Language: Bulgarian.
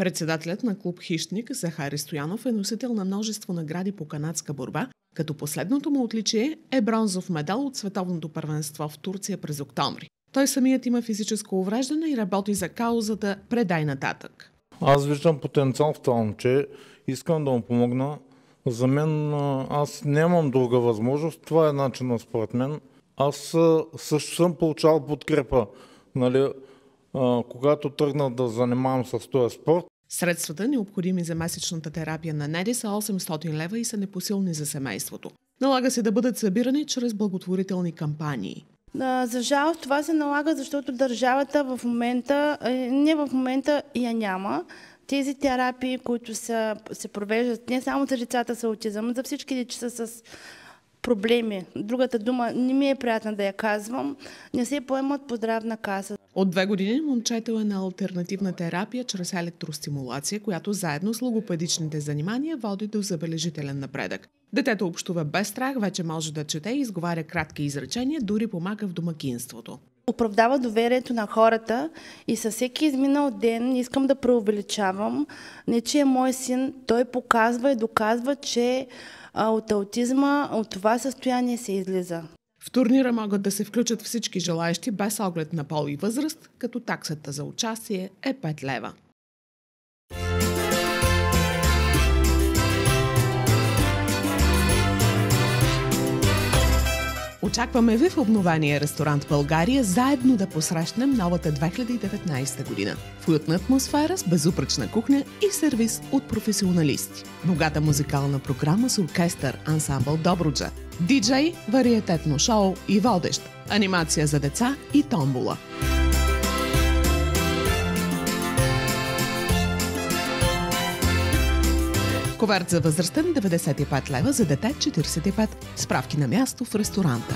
Председателят на клуб Хищник Захари Стоянов е носител на множество награди по канадска борба, като последното му отличие е бронзов медал от световното първенство в Турция през октомври. Той самият има физическо увреждане и работи за каузата «Предай нататък». Аз виждам потенциал в това момче, искам да му помогна. За мен аз нямам друга възможност, това е начинът според мен. Аз също съм получавал подкрепа, нали, когато тръгна да занимавам с този спорт. Средствата, необходими за месечната терапия на Неди, са 800 лева и са непосилни за семейството. Налага се да бъдат събирани чрез благотворителни кампании. За жалост това се налага, защото държавата в момента, не в момента я няма. Тези терапии, които са, се провеждат не само за децата с аутизъм, но за всички деца с проблеми. Другата дума не ми е приятна да я казвам. Не се поемат по здравна каса. От две години момчето е на альтернативна терапия чрез електростимулация, която заедно с логопедичните занимания води до забележителен напредък. Детето общува без страх, вече може да чете и изговаря кратки изречения, дори помага в домакинството. Оправдава доверието на хората и със всеки изминал ден искам да преувеличавам. Не, че е мой син, той показва и доказва, че от аутизма, от това състояние се излиза. В турнира могат да се включат всички желаящи без оглед на пол и възраст, като таксата за участие е 5 лева. Очакваме ви в обновения ресторант България заедно да посрещнем новата 2019 година. В уютна атмосфера с безупречна кухня и сервис от професионалисти. Богата музикална програма с оркестър ансамбъл Добруджа. Диджей, вариететно шоу и водещ. Анимация за деца и томбола. Коверт за възрастен 95 лева, за дете 45. Справки на място в ресторанта.